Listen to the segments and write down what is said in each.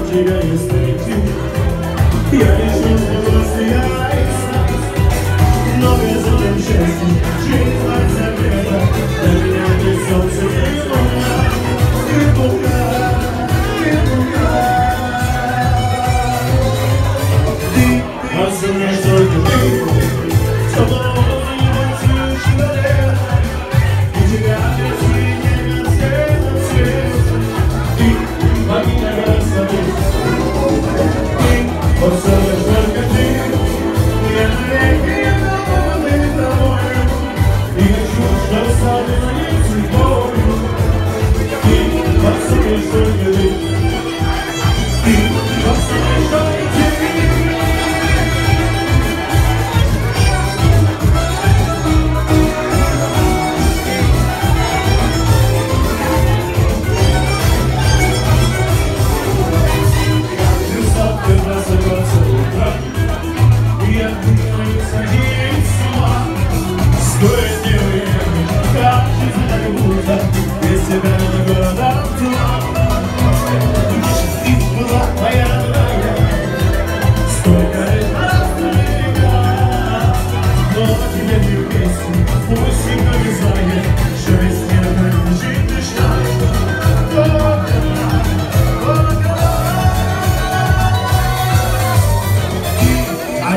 antiga esse estreita. E aí bölgede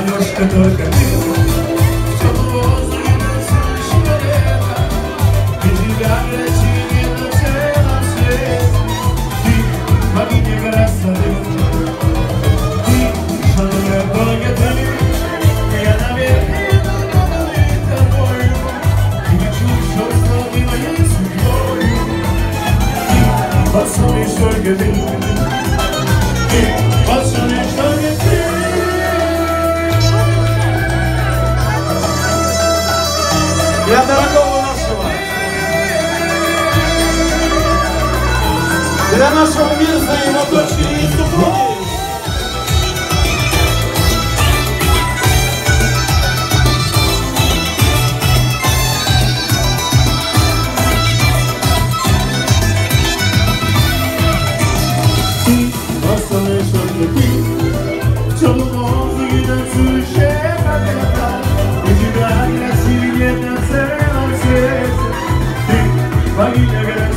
немножко только ты. Посмотришь только ты, ты Для дорогого нашего. Для нашего Минза, его дочери и супруги. Ты, оставляешь только ты, темного мозга.